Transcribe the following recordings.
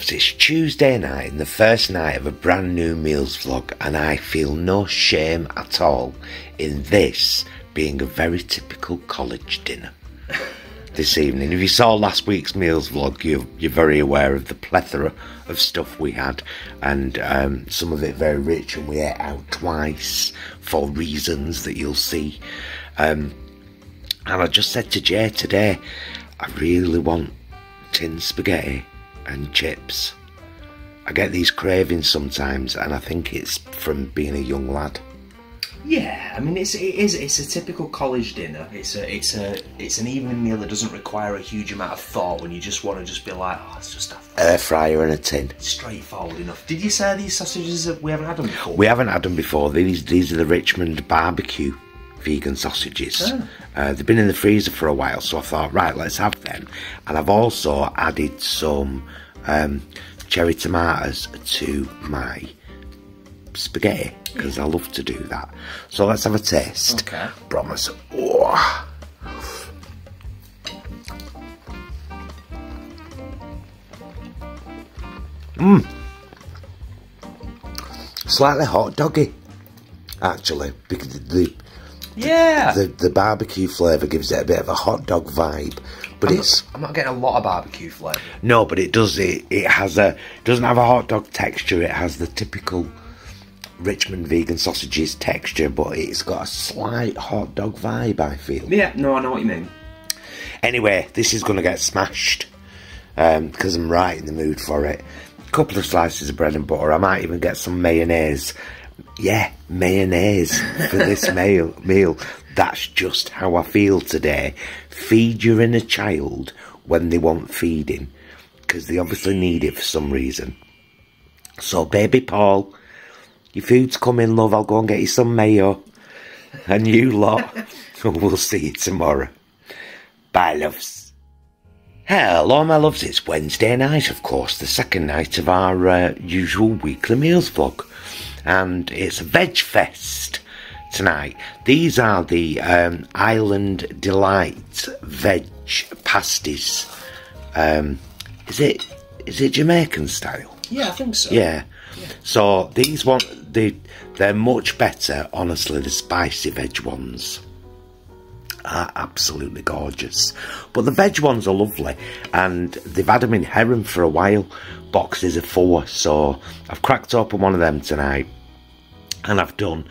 loves, it's Tuesday night and the first night of a brand new meals vlog, and I feel no shame at all in this being a very typical college dinner this evening. If you saw last week's meals vlog, you're, you're very aware of the plethora of stuff we had, and um, some of it very rich, and we ate out twice for reasons that you'll see. Um, and I just said to Jay today, I really want tin spaghetti and chips. I get these cravings sometimes, and I think it's from being a young lad. Yeah, I mean it's it is it's a typical college dinner. It's a it's a it's an evening meal that doesn't require a huge amount of thought when you just want to just be like, oh, it's just a Air fryer and a tin. straightforward enough. Did you say these sausages that we haven't had them before? We haven't had them before. These these are the Richmond barbecue vegan sausages. Oh. Uh, they've been in the freezer for a while, so I thought, right, let's have them. And I've also added some um, cherry tomatoes to my spaghetti because I love to do that. So let's have a taste. Okay. Promise. Oh. Mmm. Slightly hot doggy, actually, because the yeah. the, the barbecue flavour gives it a bit of a hot dog vibe. But I'm it's not, I'm not getting a lot of barbecue flavour. no, but it does it. It has a doesn't have a hot dog texture. It has the typical Richmond vegan sausages texture, but it's got a slight hot dog vibe. I feel. Yeah, no, I know what you mean. Anyway, this is going to get smashed um, because I'm right in the mood for it. A couple of slices of bread and butter. I might even get some mayonnaise. Yeah, mayonnaise for this meal. Meal. That's just how I feel today. Feed your inner child when they want feeding, because they obviously need it for some reason. So, baby Paul, your food's coming, love. I'll go and get you some mayo. And you lot, we'll see you tomorrow. Bye, loves. Hello, my loves. It's Wednesday night, of course, the second night of our uh, usual weekly meals vlog. And it's veg fest tonight. These are the um, Island Delight veg pasties. Um, is it is it Jamaican style? Yeah, I think so. Yeah. So these one they they're much better, honestly, the spicy veg ones are absolutely gorgeous. But the veg ones are lovely and they've had them in Heron for a while. Boxes of four, so I've cracked open one of them tonight and I've done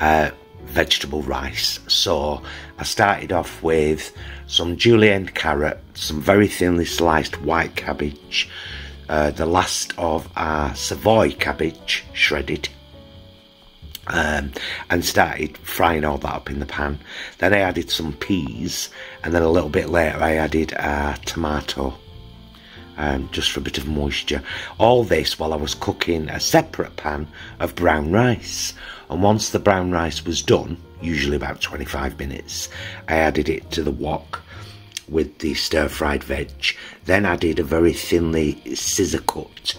uh, vegetable rice. So I started off with some julienne carrot, some very thinly sliced white cabbage, uh, the last of our Savoy cabbage shredded. Um, and started frying all that up in the pan. Then I added some peas, and then a little bit later I added a tomato, um, just for a bit of moisture. All this while I was cooking a separate pan of brown rice. And once the brown rice was done, usually about 25 minutes, I added it to the wok with the stir fried veg. Then added a very thinly scissor cut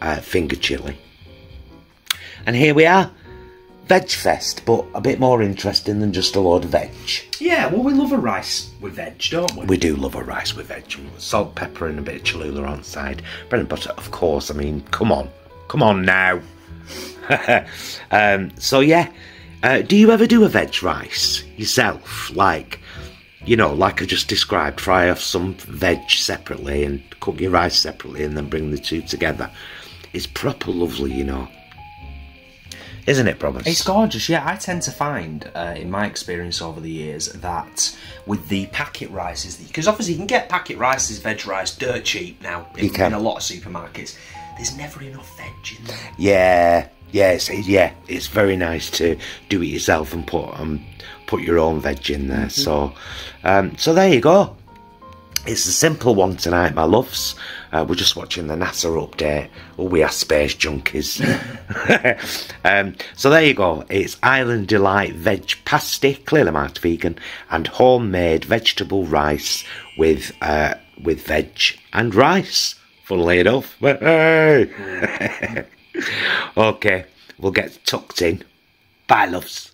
uh, finger chili. And here we are. Veg fest, but a bit more interesting than just a load of veg. Yeah, well, we love a rice with veg, don't we? We do love a rice with veg. Salt, pepper, and a bit of Cholula on side. Bread and butter, of course. I mean, come on. Come on now. um, so, yeah. Uh, do you ever do a veg rice yourself? Like, you know, like I just described, fry off some veg separately and cook your rice separately and then bring the two together. It's proper lovely, you know. Isn't it, Promise? It's gorgeous, yeah. I tend to find, uh, in my experience over the years, that with the packet rices, because obviously you can get packet rices, veg rice, dirt cheap now in, in a lot of supermarkets. There's never enough veg in there. Yeah, yeah, it's, yeah. It's very nice to do it yourself and put um put your own veg in there. So, um, so there you go. It's a simple one tonight, my loves. Uh, we're just watching the NASA update. Oh, we are space junkies. um, so there you go. It's Island Delight Veg Pasty, clearly marked vegan, and homemade vegetable rice with uh, with veg and rice. Funnily enough. Hey! okay, we'll get tucked in. Bye, loves.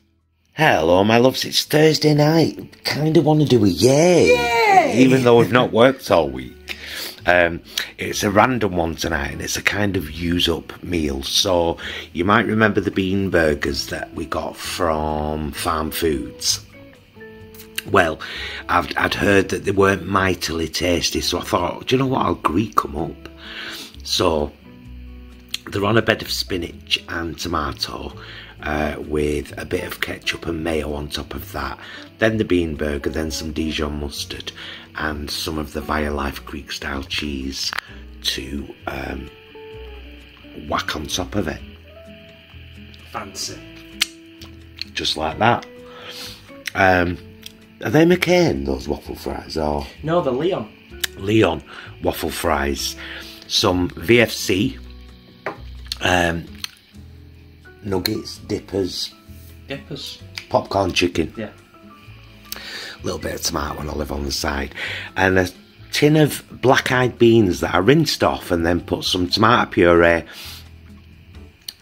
Hello, my loves. It's Thursday night. Kind of want to do a yay, even though we've not worked all week. Um, it's a random one tonight, and it's a kind of use up meal. So you might remember the bean burgers that we got from Farm Foods. Well, I've, I'd heard that they weren't mightily tasty, so I thought, do you know what? I'll greek them up. So they're on a bed of spinach and tomato uh, with a bit of ketchup and mayo on top of that. Then the bean burger, then some Dijon mustard, and some of the Violife Greek style cheese to um, whack on top of it. Fancy. Just like that. Um, are they McCain, those waffle fries? Or No, the Leon. Leon waffle fries? Some VFC um, nuggets, dippers, Dippers. popcorn chicken, Yeah. a little bit of tomato and olive on the side, and a tin of black-eyed beans that I rinsed off and then put some tomato puree,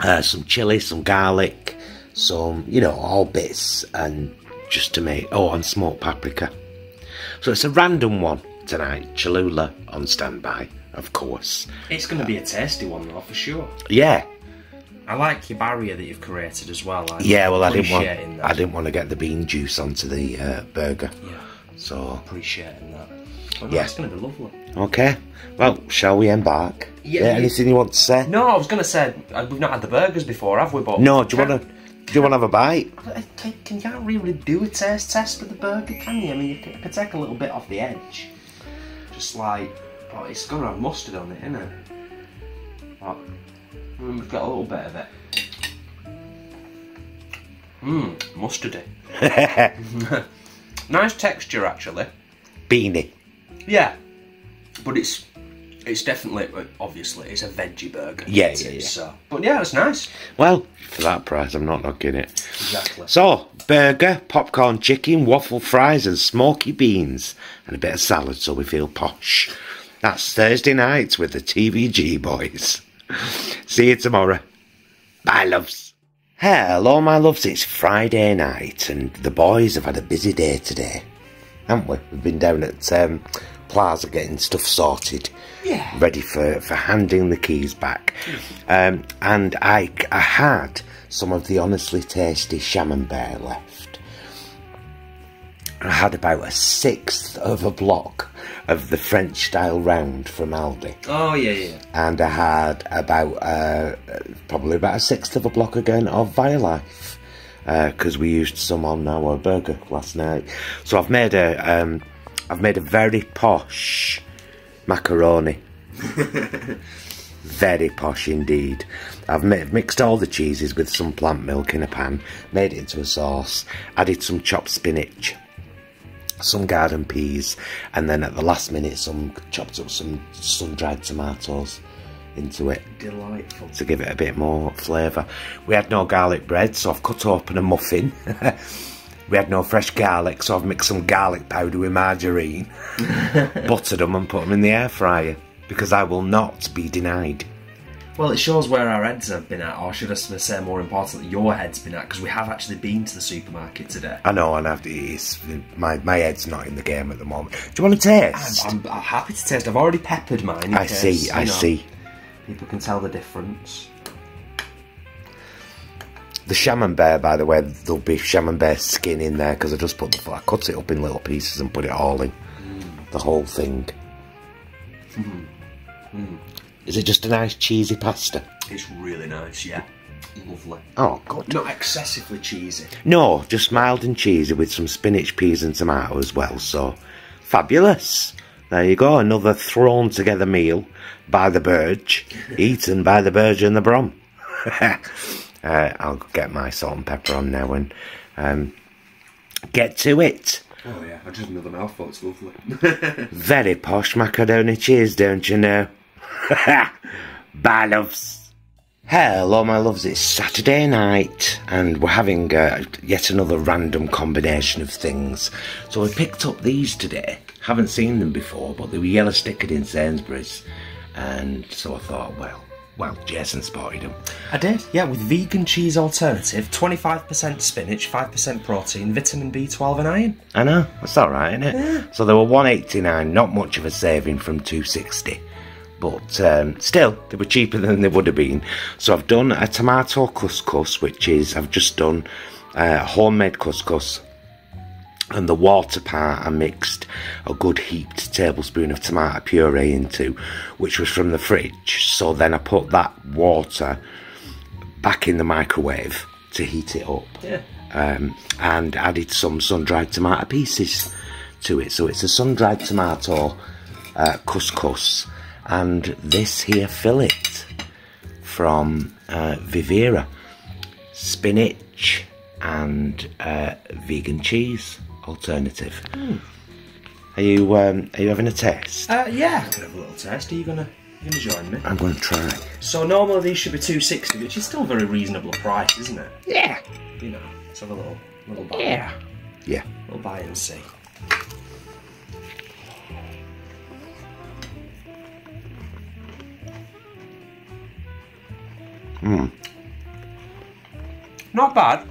uh, some chili, some garlic, some, you know, all bits, and just to make, oh, and smoked paprika. So it's a random one tonight. Cholula on standby, of course. It's going to be a tasty one, though, for sure. Yeah, I like your barrier that you've created as well. I'm yeah. Well, I didn't want. I didn't want to get the bean juice onto the uh, burger, Yeah, so appreciating that. No, Yeah. it's going to be lovely. okay. Well, shall we embark? Yeah, Yeah. anything you want to say? No, I was going to say uh, we've not had the burgers before, have we? But No, do you want to? Do you want to have a bite? Can, can you really do a taste test with the burger, can you? I mean, you can, can take a little bit off the edge, just like. Oh, it's going to have mustard on it, isn't it? Oh, mm, we've got a little bit of it. Mmm, mustardy. nice texture, actually. Beanie. Yeah, but it's it's definitely obviously it's a veggie burger. Yeah, isn't yeah, yeah. So, but yeah, it's nice. Well, for that price, I'm not knocking it. Exactly. So, burger, popcorn chicken, waffle fries, and smoky beans, and a bit of salad so we feel posh. That's Thursday night with the TVG boys. See you tomorrow. Bye, loves. Hello, my loves. It's Friday night, and the boys have had a busy day today, haven't we? We've been down at um, Plaza getting stuff sorted Yeah. ready for, for handing the keys back. Um, and I, I had some of the honestly tasty Camembert left. I had about a sixth of a block of the French style round from Aldi. Oh yeah, yeah. And I had about, uh, probably about a sixth of a block again of Violife. Because we used some on our burger last night. So I've made a, um, I've made a very posh macaroni very posh indeed. I've mi- mixed all the cheeses with some plant milk in a pan, made it into a sauce, added some chopped spinach, some garden peas, and then at the last minute, some chopped up some sun-dried tomatoes into it Delightful. to give it a bit more flavour. We had no garlic bread, so I've cut open a muffin. we had no fresh garlic, so I've mixed some garlic powder with margarine, buttered them, and put them in the air fryer because I will not be denied. Well, it shows where our heads have been at, or should I say, more importantly, your head's been at, because we have actually been to the supermarket today. I know, and I've, it's, my my head's not in the game at the moment. Do you want to taste? I'm, I'm happy to taste. I've already peppered mine. I case, see, I know, see. People can tell the difference. The Camembert, by the way, there'll be Camembert skin in there because I just put the I cut it up in little pieces and put it all in, mm. the whole thing. Mm-hmm. Mm. Is it just a nice cheesy pasta? It's really nice, yeah. Lovely. Oh, good. Not excessively cheesy. No, just mild and cheesy with some spinach, peas, and tomato as well. So fabulous. There you go, another thrown together meal by the Burge, eaten by the Burge and the Brom. uh, I'll get my salt and pepper on now and um, get to it. Oh yeah, I just another mouthful. It's lovely. Very posh macaroni cheese, don't you know? Bye, loves. Hello, my loves. It's Saturday night, and we're having uh, yet another random combination of things. So I picked up these today. Haven't seen them before, but they were yellow stickered in Sainsbury's, and so I thought, well, Well, Jason spotted them. I did, yeah, with vegan cheese alternative, 25% spinach, 5% protein, vitamin B12 and iron. I know, that's alright, isn't it? So they were 189, not much of a saving from 260. But um, still, they were cheaper than they would have been. So I've done a tomato couscous, which is, I've just done uh, homemade couscous and the water part I mixed a good heaped tablespoon of tomato puree into, which was from the fridge. So then I put that water back in the microwave to heat it up. Yeah. Um, and added some sun-dried tomato pieces to it. So it's a sun-dried tomato uh, couscous and this here fillet from uh, Vivera. Spinach and uh, vegan cheese alternative. Are you um, are you having a test? Uh, yeah, I can have a little test. Are you gonna, you gonna join me? I'm going to try. So normally these should be 260, which is still a very reasonable price, isn't it? Yeah. You know, let's have a little, little buy. Yeah. Yeah. Little buy and see. Hmm. Not bad.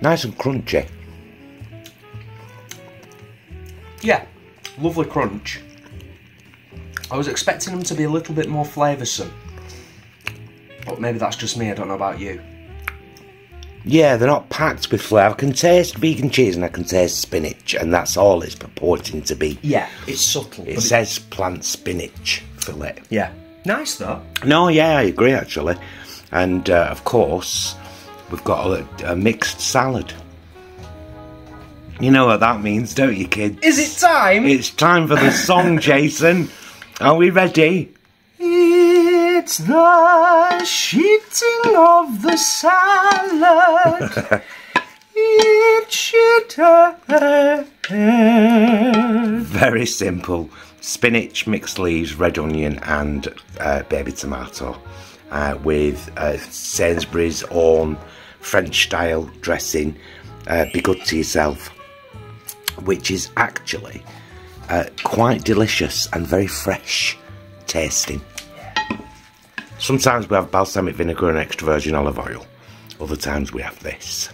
Nice and crunchy. Yeah, lovely crunch. I was expecting them to be a little bit more flavoursome. But maybe that's just me, I don't know about you. Yeah, they're not packed with flavour. I can taste vegan cheese and I can taste spinach, and that's all it's purporting to be. Yeah, it's subtle. It says plant spinach fillet. yeah. Nice though. No, yeah, I agree actually. And uh, of course, we've got a, a mixed salad. You know what that means, don't you, kids? Is it time? It's time for the song, Jason. Are we ready? It's the sheeting of the salad. Each Very simple. Spinach, mixed leaves, red onion, and uh, baby tomato, uh, with uh, Sainsbury's own French style dressing. Uh, be good to yourself, which is actually uh, quite delicious and very fresh tasting. Sometimes we have balsamic vinegar and extra virgin olive oil. Other times we have this.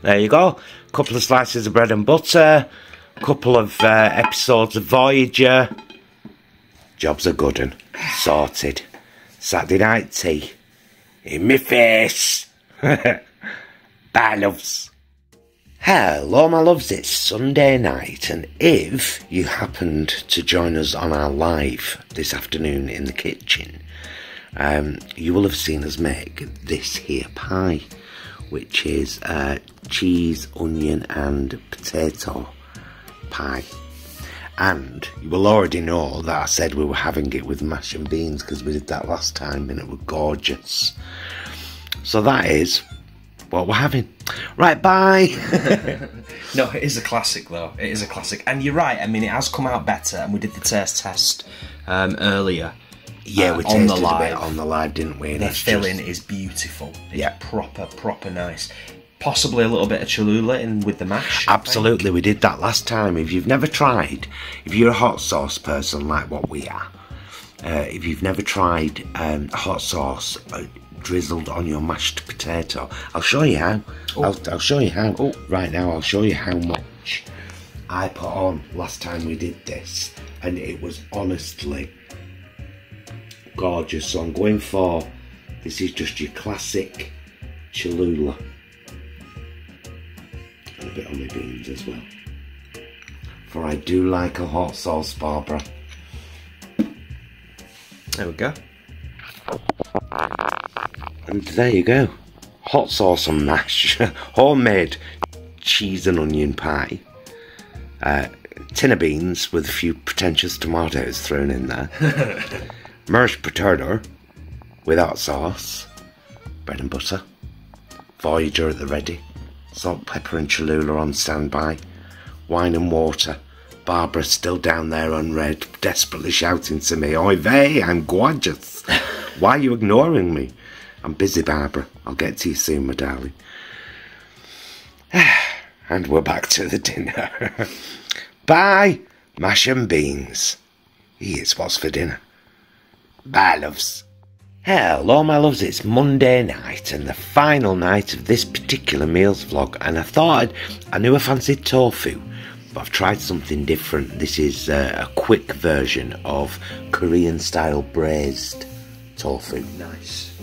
There you go. A couple of slices of bread and butter. Couple of uh, episodes of Voyager. Jobs are good and sorted. Saturday night tea. In my face. Bye, loves. Hello, my loves. It's Sunday night, and if you happened to join us on our live this afternoon in the kitchen, um, you will have seen us make this here pie, which is uh, cheese, onion, and potato pie. And you will already know that I said we were having it with mash and beans because we did that last time and it was gorgeous. So that is what we're having. Right, bye. No, it is a classic though. It is a classic, and you're right. I mean, it has come out better, and we did the taste test um, earlier. yeah, Uh, we on tasted the a bit live. on the live, didn't we? And The filling just- is beautiful. It's Yeah. proper, proper nice. Possibly a little bit of Cholula in with the mash. Absolutely, we did that last time. If you've never tried, if you're a hot sauce person like what we are, uh, if you've never tried um, hot sauce uh, drizzled on your mashed potato, I'll show you how. I'll, I'll show you how. Oh. Right now, I'll show you how much I put on last time we did this, and it was honestly gorgeous. So I'm going for this is just your classic Cholula. Bit on my beans as well. For I do like a hot sauce, Barbara. There we go. And there you go. Hot sauce and mash. Homemade cheese and onion pie. Uh, tin of beans with a few pretentious tomatoes thrown in there. Mashed potato without sauce. Bread and butter. Voyager at the ready. Salt, pepper and Cholula on standby. Wine and water. Barbara still down there unread, desperately shouting to me, Oi vey, I'm gorgeous. Why are you ignoring me? I'm busy, Barbara. I'll get to you soon, my darling. and we're back to the dinner. Bye, mash and beans. Here's what's for dinner. Bye, loves. Hello, my loves. It's Monday night and the final night of this particular meals vlog. And I thought I'd, I knew I fancied tofu, but I've tried something different. This is uh, a quick version of Korean style braised tofu. Nice.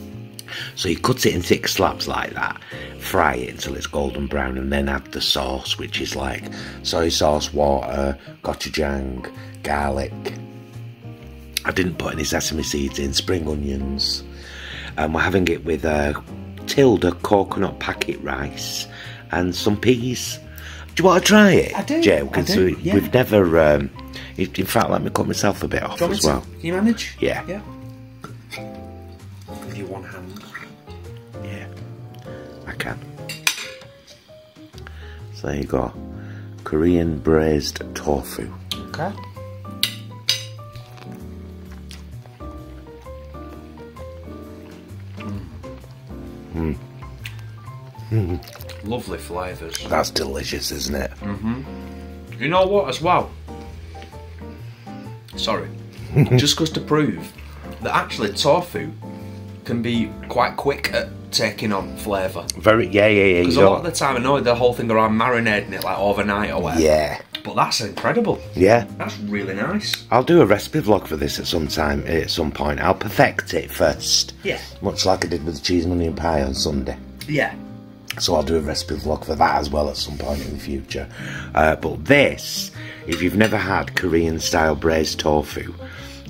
So you cut it in thick slabs like that, fry it until it's golden brown, and then add the sauce, which is like soy sauce, water, gochujang, garlic. I didn't put any sesame seeds in, spring onions. And we're having it with a Tilda coconut packet rice and some peas. Do you want to try it, I do? I Because do, we, yeah. we've never. Um, in fact, let me cut myself a bit off as well. to- Can you manage? Yeah. Yeah. With your one hand. Yeah, I can. So there you go. Korean braised tofu. Okay. Mm. Lovely flavours. That's delicious, isn't it? Mm-hmm. You know what, as well? Sorry. Just goes to prove that actually tofu can be quite quick at taking on flavour. Very, yeah, yeah, yeah. Because a lot of the time I know the whole thing around marinating it like overnight or whatever. yeah, But that's incredible. yeah. That's really nice. I'll do a recipe vlog for this at some time, at some point. I'll perfect it first. Yeah. Much like I did with the cheese and onion pie on Sunday. Yeah. So I'll do a recipe vlog for that as well at some point in the future. Uh, but this, if you've never had Korean style braised tofu,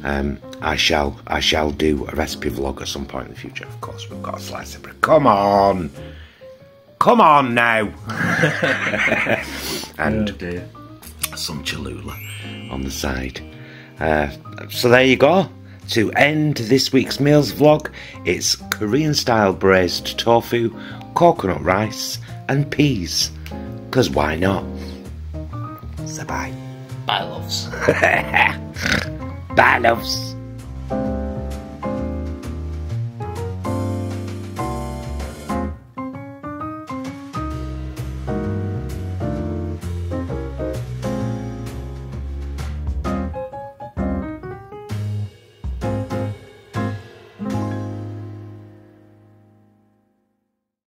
um, I shall I shall do a recipe vlog at some point in the future. Of course, we've got a slice of bread. Come on, come on now, and dear. Some Cholula on the side. Uh, so there you go. To end this week's meals vlog, it's Korean style braised tofu, coconut rice, and peas. Because why not? So bye. Bye, loves. Bye, loves.